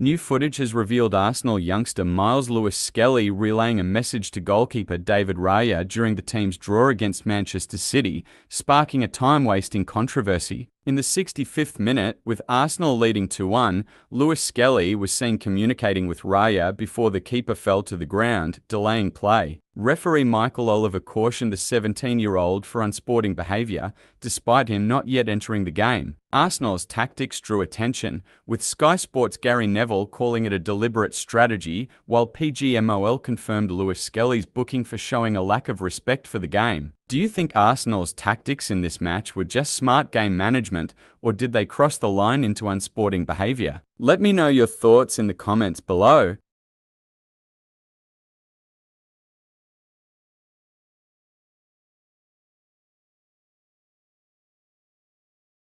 New footage has revealed Arsenal youngster Myles Lewis Skelly relaying a message to goalkeeper David Raya during the team's draw against Manchester City, sparking a time-wasting controversy. In the 65th minute, with Arsenal leading 2-1, Lewis Skelly was seen communicating with Raya before the keeper fell to the ground, delaying play. Referee Michael Oliver cautioned the 17-year-old for unsporting behaviour, despite him not yet entering the game. Arsenal's tactics drew attention, with Sky Sports' Gary Neville calling it a deliberate strategy, while PGMOL confirmed Lewis Skelly's booking for showing a lack of respect for the game. Do you think Arsenal's tactics in this match were just smart game management, or did they cross the line into unsporting behaviour? Let me know your thoughts in the comments below.